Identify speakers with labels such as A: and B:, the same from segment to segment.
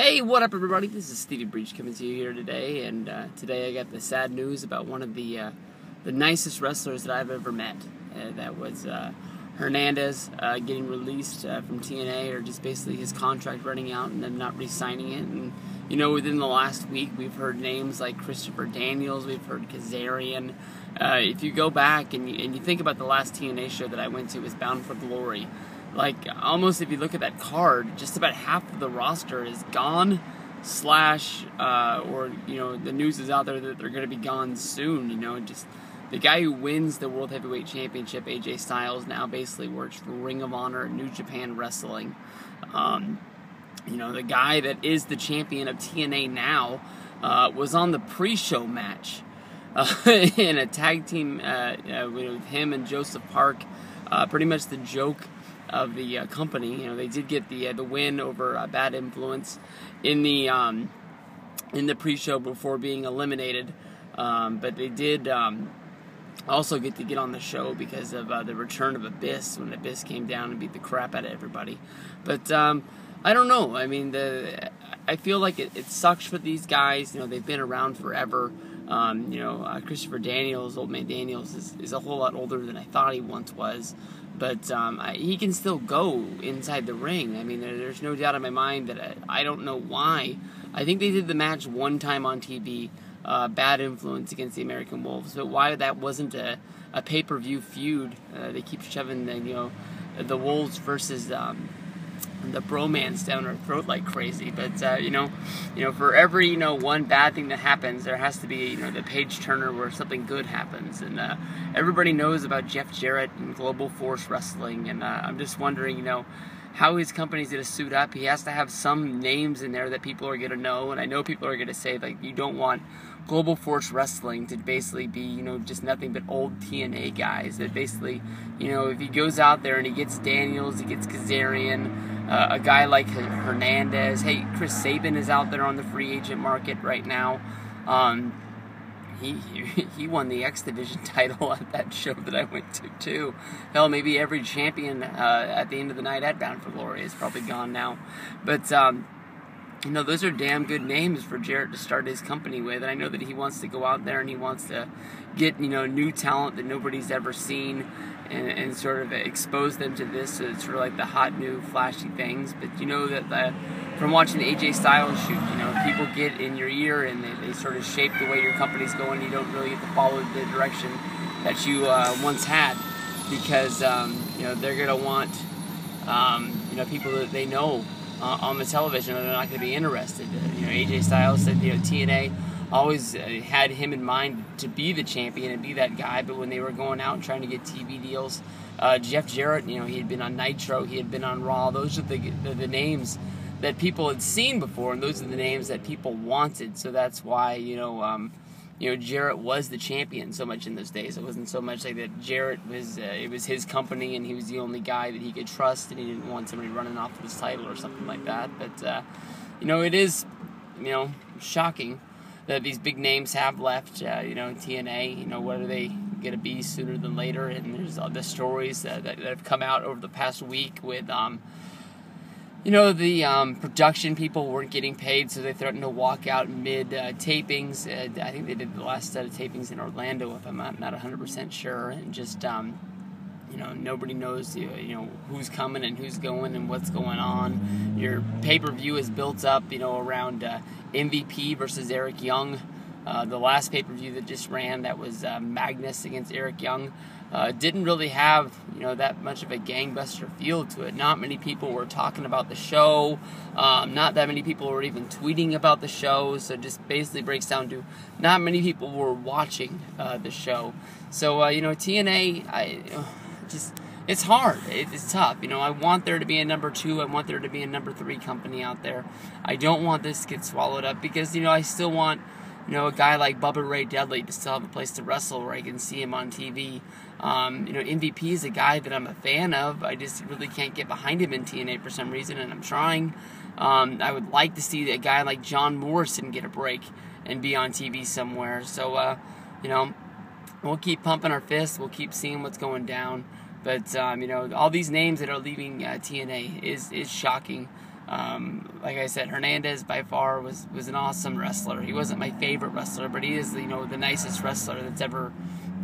A: Hey, what up, everybody? This is Stevie Breech coming to you here today, and uh, today I got the sad news about one of the uh, the nicest wrestlers that I've ever met. Uh, that was uh, Hernandez uh, getting released uh, from TNA, or just basically his contract running out and them not re-signing it. And you know, within the last week, we've heard names like Christopher Daniels, we've heard Kazarian. if you go back and you, and you think about the last TNA show that I went to, was Bound for Glory like almost if you look at that card, just about half of the roster is gone. Slash, uh, or you know, the news is out there that they're going to be gone soon. You know, just the guy who wins the World Heavyweight Championship, AJ Styles, now basically works for Ring of Honor, New Japan Wrestling. Um, you know, the guy that is the champion of TNA now uh, was on the pre-show match uh, in a tag team uh, uh with him and Joseph Park. Uh, pretty much the joke of the uh, company. You know, they did get the uh, the win over uh, Bad Influence in the um, in the pre-show before being eliminated, um, but they did um, also get to get on the show because of uh, the return of Abyss when Abyss came down and beat the crap out of everybody. But um, I don't know. I mean, the I feel like it, it sucks for these guys. You know, they've been around forever. Um, you know, uh, Christopher Daniels, Old Man Daniels, is, is a whole lot older than I thought he once was but um, I, he can still go inside the ring. I mean, there, there's no doubt in my mind that I, I, don't know why. I think they did the match one time on TV, uh, bad influence against the American Wolves, but why that wasn't a, a pay per view feud? Uh, they keep shoving the you know the Wolves versus um, the BroMans down her throat like crazy. But uh, you know, you know, for every you know one bad thing that happens, there has to be you know the page turner where something good happens. And uh, everybody knows about Jeff Jarrett and Global Force Wrestling, and uh, I'm just wondering, you know. How his company's gonna suit up? He has to have some names in there that people are gonna know, and I know people are gonna say like you don't want Global Force Wrestling to basically be, you know, just nothing but old TNA guys. That basically, you know, if he goes out there and he gets Daniels, he gets Kazarian, uh, a guy like Hernandez. Hey, Chris Sabin is out there on the free agent market right now. Um, he, he won the X Division title at that show that I went to too. Hell, maybe every champion uh, at the end of the night at Bound for Glory is probably gone now. But um, you know, those are damn good names for Jarrett to start his company with. And I know that he wants to go out there and he wants to get, you know, new talent that nobody's ever seen and, and sort of expose them to this. So it's sort of like the hot, new, flashy things. But you know that the, from watching AJ Styles shoot, you know, people get in your ear and they, they sort of shape the way your company's going. You don't really get to follow the direction that you uh, once had because, um, you know, they're going to want, um, you know, people that they know uh, on the television are not going to be interested. Uh, you know, AJ Styles said, you know, TNA always uh, had him in mind to be the champion and be that guy, but when they were going out and trying to get TV deals, uh, Jeff Jarrett, you know, he had been on Nitro, he had been on Raw. Those are the, the, the names that people had seen before, and those are the names that people wanted. So that's why, you know, um, you know, Jarrett was the champion so much in those days. It wasn't so much like that Jarrett was, uh, it was his company and he was the only guy that he could trust and he didn't want somebody running off with his title or something like that. But, uh, you know, it is, you know, shocking that these big names have left, uh, you know, TNA, you know, what are they going to be sooner than later? And there's the stories that, that, have come out over the past week with, um, you know, the um, production people weren't getting paid, so they threatened to walk out mid uh, tapings. Uh, I think they did the last set of tapings in Orlando, if I'm not, not 100% sure, and just, um, you know, nobody knows, you know, who's coming and who's going and what's going on. Your pay per view is built up, you know, around uh, MVP versus Eric Young. Uh, the last pay per view that just ran, that was uh, Magnus against Eric Young. Uh, didn't really have you know that much of a gangbuster feel to it. Not many people were talking about the show. Um, not that many people were even tweeting about the show. So just basically breaks down to not many people were watching uh, the show. So uh, you know TNA, I just it's hard. It's tough. You know, I want there to be a number two. I want there to be a number three company out there. I don't want this to get swallowed up because, you know, I still want, you know, a guy like Bubba Ray Dudley to still have a place to wrestle where I can see him on TV. Um, you know, MVP is a guy that I'm a fan of. I just really can't get behind him in TNA for some reason, and I'm trying. Um, I would like to see a guy like John Morrison get a break and be on TV somewhere. So, uh, you know, we'll keep pumping our fists. We'll keep seeing what's going down. But um, you know, all these names that are leaving uh, TNA is is shocking. Um, like I said, Hernandez by far was was an awesome wrestler. He wasn't my favorite wrestler, but he is you know the nicest wrestler that's ever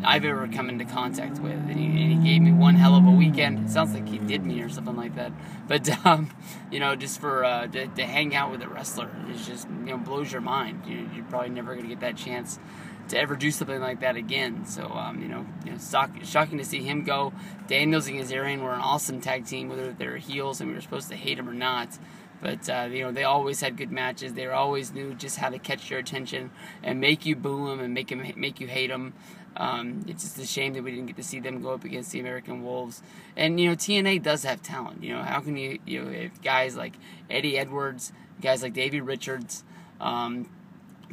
A: I've ever come into contact with. And he, and he, gave me one hell of a weekend. It sounds like he did me or something like that. But, um, you know, just for uh, to, to, hang out with a wrestler, it just, you know, blows your mind. You, are probably never going to get that chance to ever do something like that again. So, um, you know, you know shock, shocking to see him go. Daniels and Kazarian were an awesome tag team, whether they're heels and we were supposed to hate them or not. But uh, you know they always had good matches. They always knew just how to catch your attention and make you boo them and make them make you hate them. Um, it's just a shame that we didn't get to see them go up against the American Wolves. And you know, TNA does have talent. You know, how can you you know if guys like Eddie Edwards, guys like Davey Richards, um,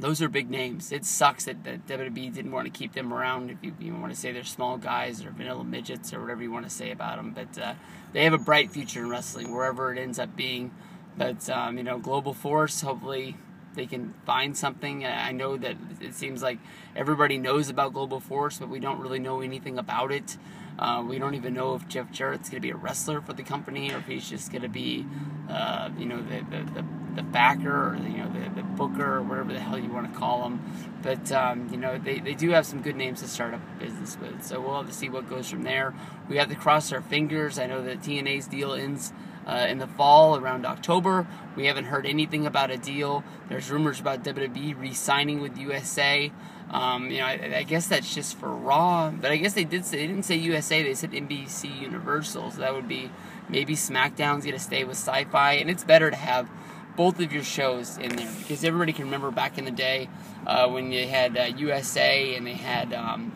A: those are big names. It sucks that, WWE didn't want to keep them around. If you, you want to say they're small guys or vanilla midgets or whatever you want to say about them, but uh, they have a bright future in wrestling wherever it ends up being. But um, you know, Global Force, hopefully they can find something. I know that it seems like everybody knows about Global Force, but we don't really know anything about it. Uh, we don't even know if Jeff Jarrett's going to be a wrestler for the company or if he's just going to be, uh, you know, the, the, the, the, backer or, you know, the booker or whatever the hell you want to call them. But, um, you know, they, they do have some good names to start up a business with. So we'll have to see what goes from there. We have to cross our fingers. I know that TNA's deal ends uh, in the fall around October. We haven't heard anything about a deal. There's rumors about WWE re-signing with USA. Um, you know, I, I, guess that's just for Raw, but I guess they did say they didn't say USA. They said NBC Universal, so that would be maybe SmackDown's to stay with Sci-Fi, and it's better to have both of your shows in there because everybody can remember back in the day uh, when you had uh, USA and they had um,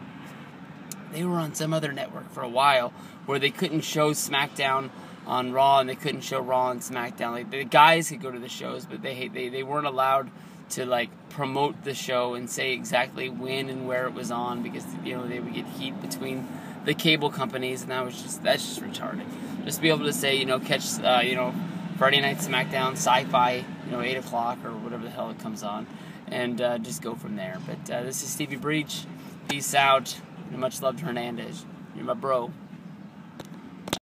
A: they were on some other network for a while where they couldn't show SmackDown on Raw, and they couldn't show Raw and SmackDown. Like the guys could go to the shows, but they they they weren't allowed to like promote the show and say exactly when and where it was on because you know they would get heat between the cable companies, and that was just that's just retarded. Just be able to say you know catch uh, you know Friday Night SmackDown, Sci-Fi, you know eight o'clock or whatever the hell it comes on, and uh, just go from there. But uh, this is Stevie Breech. Peace out. Much love to Hernandez. You're my bro.